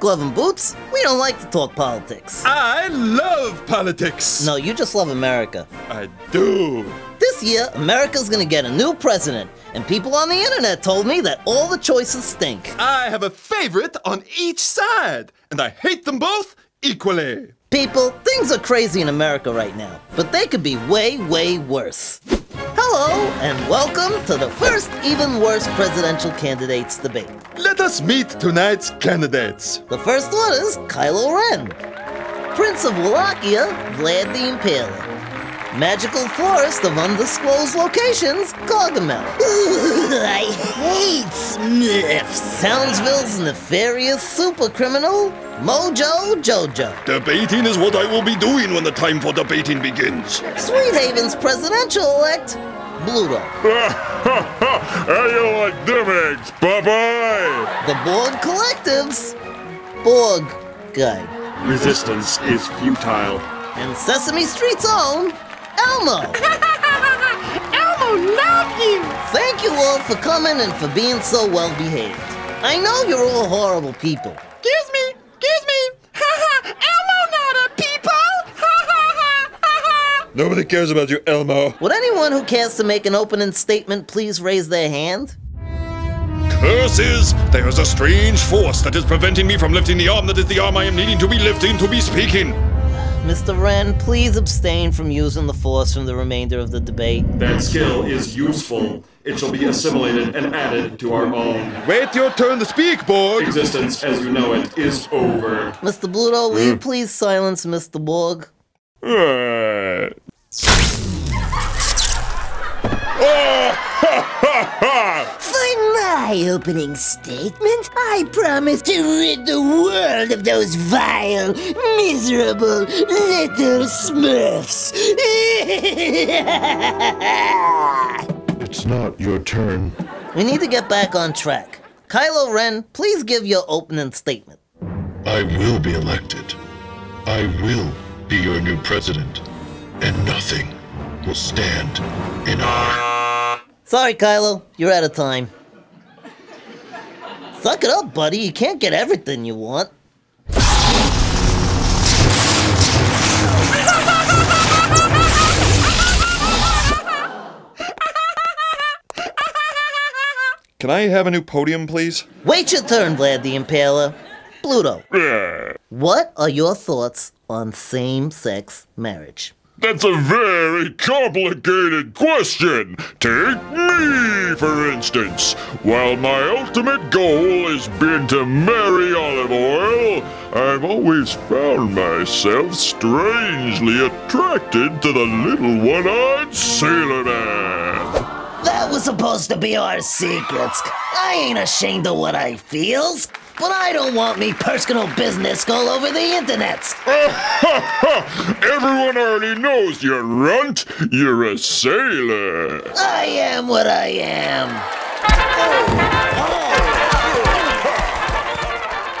Glove and Boots, we don't like to talk politics. I love politics. No, you just love America. I do. This year, America's gonna get a new president, and people on the internet told me that all the choices stink. I have a favorite on each side, and I hate them both equally. People, things are crazy in America right now, but they could be way, way worse. Hello, and welcome to the first Even Worse Presidential Candidates debate. Let us meet tonight's candidates. The first one is Kylo Ren, Prince of Wallachia, Vlad the Impaler, Magical Forest of Undisclosed Locations, Gargamel. I hate Smurfs. Townsville's nefarious super criminal, Mojo Jojo. Debating is what I will be doing when the time for debating begins. Sweethaven's presidential elect, Bluto. How you like them eggs, Popeye? The Borg Collectives, Borg Guy. Resistance is futile. And Sesame Street's own, Elmo. Elmo, love you! Thank you all for coming and for being so well behaved. I know you're all horrible people. Excuse me, excuse me. Ha ha, Elmo not a people. Ha ha ha ha ha. Nobody cares about you, Elmo. Would anyone who cares to make an opening statement please raise their hand? Curses! There is a strange force that is preventing me from lifting the arm that is the arm I am needing to be lifting to be speaking. Mr. Ren, please abstain from using the force from the remainder of the debate. That skill is useful. It shall be assimilated and added to our own. Wait your turn to speak, Borg. Existence as you know it is over. Mr. Bluto, will you please silence Mr. Borg? Uh, For my opening statement, I promise to rid the world of those vile, miserable little smurfs. It's not your turn. We need to get back on track. Kylo Ren, please give your opening statement. I will be elected. I will be your new president. And nothing will stand in our. Sorry, Kylo, you're out of time. Suck it up, buddy. You can't get everything you want. Can I have a new podium, please? Wait your turn, Vlad the Impaler. Bluto, what are your thoughts on same sex marriage? That's a very complicated question. Take me, for instance. While my ultimate goal has been to marry Olive Oyl, I've always found myself strangely attracted to the little one-eyed sailor man. that was supposed to be our secrets. I ain't ashamed of what I feels, but I don't want me personal business all over the internet. Everyone already knows, you runt. You're a sailor. I am what I am.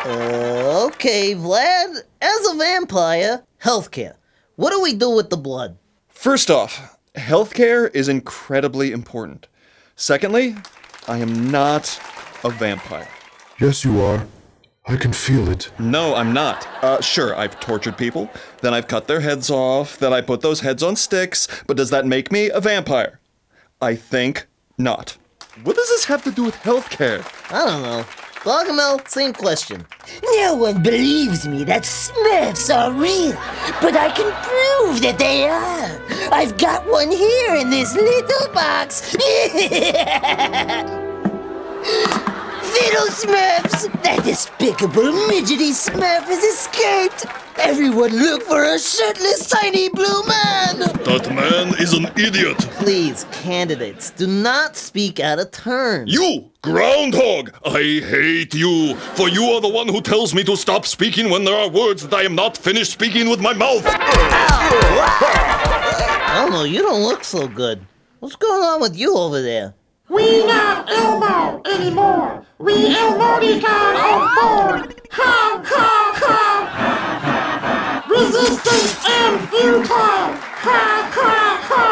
Uh, okay, Vlad, as a vampire, healthcare. What do we do with the blood? First off, healthcare is incredibly important. Secondly, I am not a vampire. Yes, you are. I can feel it. No, I'm not. Uh, sure, I've tortured people, then I've cut their heads off, then I put those heads on sticks, but does that make me a vampire? I think not. What does this have to do with healthcare? I don't know. Gargamel, same question. No one believes me that Smurfs are real, but I can prove that they are. I've got one here in this little box. Smurfs! That despicable midgety Smurf has escaped! Everyone look for a shirtless tiny blue man! That man is an idiot. Please, candidates, do not speak out of turn. You, groundhog, I hate you, for you are the one who tells me to stop speaking when there are words that I am not finished speaking with my mouth. Elmo, you don't look so good. What's going on with you over there? We not Elmo anymore. We Elmoticon on board. Ha ha ha. Resistance and futile. Ha ha ha.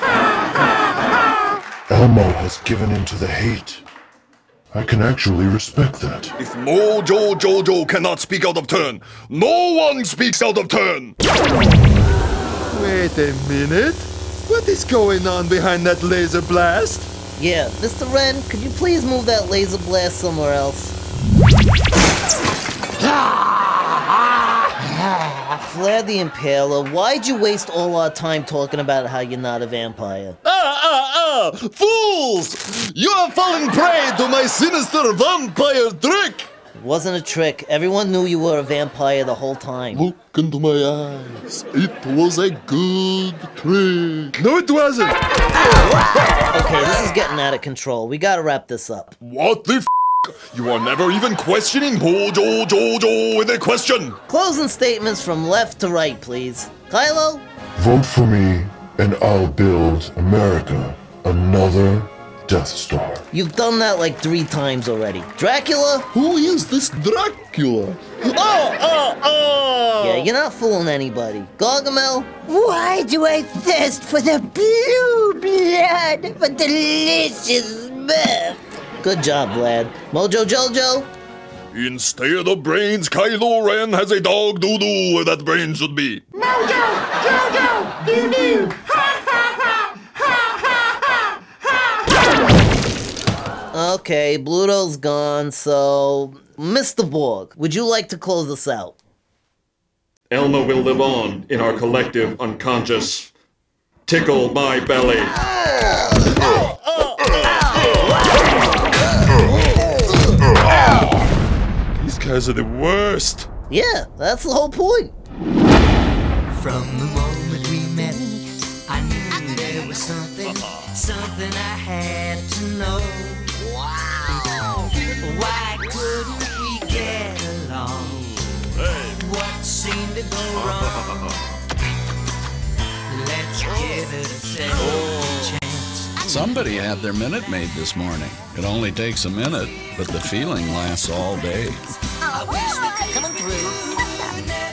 Ha ha ha. Elmo has given in to the hate. I can actually respect that. If Mojo Jojo cannot speak out of turn, no one speaks out of turn! Wait a minute. What is going on behind that laser blast? Yeah, Mr. Ren, could you please move that laser blast somewhere else? Vlad the Impaler, why'd you waste all our time talking about how you're not a vampire? Ah, ah, ah! Fools! You have fallen prey to my sinister vampire trick! It wasn't a trick. Everyone knew you were a vampire the whole time. Look into my eyes. It was a good trick. No, it wasn't. Okay, this is getting out of control. We gotta wrap this up. What the f? You are never even questioning Mojo Jojo with a question! Closing statements from left to right, please. Kylo? Vote for me, and I'll build America another Death Star. You've done that like three times already. Dracula? Who is this Dracula? Oh, oh, oh! Yeah, you're not fooling anybody. Gargamel? Why do I thirst for the blue blood for delicious mirth? Good job, Vlad. Mojo Jojo? Instead of brains, Kylo Ren has a dog doo-doo where that brain should be. Mojo, Jojo, doo Okay, Bluto's gone, so. Mr. Borg, would you like to close us out? Elmo will live on in our collective unconscious. Tickle my belly. These guys are the worst. Yeah, that's the whole point. From the moment we met, I knew there was something, something I had to know. Wow! Why couldn't we get along? What seemed to go wrong? Let's give it a second chance. Somebody had their minute made this morning. It only takes a minute, but the feeling lasts all day. I wish we could come through.